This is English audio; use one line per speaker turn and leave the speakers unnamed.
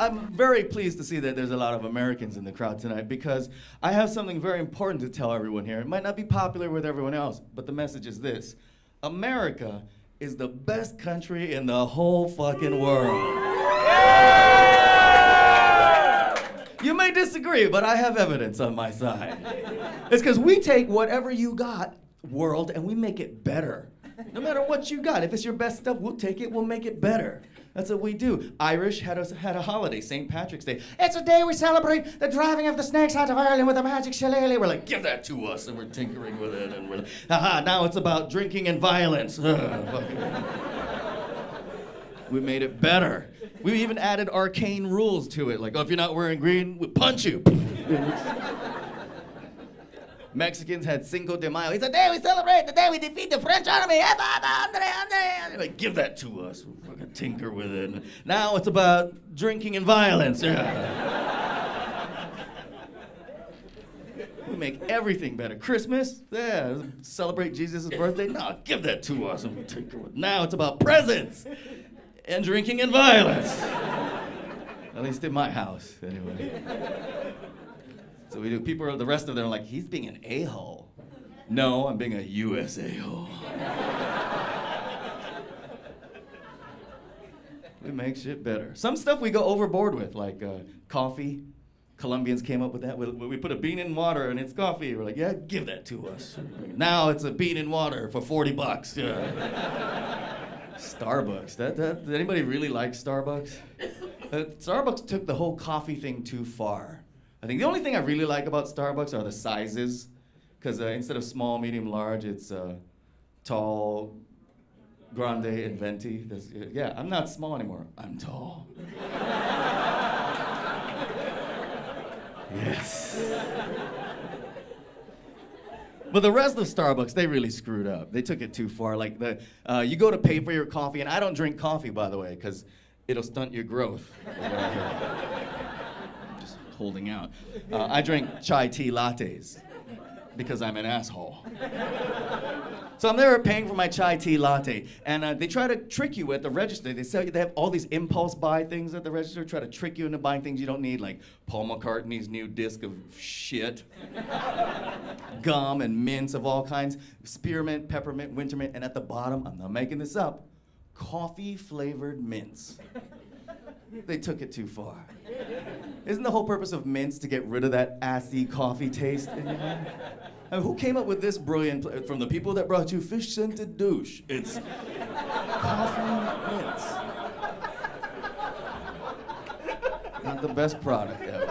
I'm very pleased to see that there's a lot of Americans in the crowd tonight because I have something very important to tell everyone here. It might not be popular with everyone else, but the message is this America is the best country in the whole fucking world. You may disagree, but I have evidence on my side. It's because we take whatever you got, world, and we make it better. No matter what you got, if it's your best stuff, we'll take it, we'll make it better. That's what we do. Irish had a, had a holiday, St. Patrick's Day. It's a day we celebrate the driving of the snakes out of Ireland with a magic shillelagh. We're like, give that to us, and we're tinkering with it, and we're like, haha, now it's about drinking and violence. we made it better. We even added arcane rules to it, like, oh, if you're not wearing green, we punch you. Mexicans had Cinco de Mayo. It's a day we celebrate, the day we defeat the French army. Like, give that to us. We'll fucking tinker with it. Now it's about drinking and violence. we make everything better. Christmas, yeah, celebrate Jesus' birthday. No, give that to us. And we'll tinker with. it. Now it's about presents and drinking and violence. At least in my house, anyway. So we do. People, are, the rest of them are like, he's being an a hole. No, I'm being a U.S. a hole. we make shit better. Some stuff we go overboard with, like uh, coffee. Colombians came up with that. We, we put a bean in water and it's coffee. We're like, yeah, give that to us. now it's a bean in water for 40 bucks. Yeah. Starbucks. That, that, anybody really like Starbucks? Uh, Starbucks took the whole coffee thing too far. I think the only thing I really like about Starbucks are the sizes, because uh, instead of small, medium, large, it's uh, tall, grande, and venti. That's, yeah, I'm not small anymore. I'm tall. yes. But the rest of Starbucks, they really screwed up. They took it too far. Like the, uh, you go to pay for your coffee, and I don't drink coffee, by the way, because it'll stunt your growth holding out. Uh, I drink chai tea lattes because I'm an asshole. So I'm there paying for my chai tea latte, and uh, they try to trick you at the register. They sell you, they have all these impulse buy things at the register, try to trick you into buying things you don't need, like Paul McCartney's new disc of shit, gum and mints of all kinds, spearmint, peppermint, wintermint, and at the bottom, I'm not making this up, coffee flavored mints they took it too far. Isn't the whole purpose of mints to get rid of that assy coffee taste in your? I mean, who came up with this brilliant pl- from the people that brought you fish scented douche? It's coffee mints. Not the best product ever.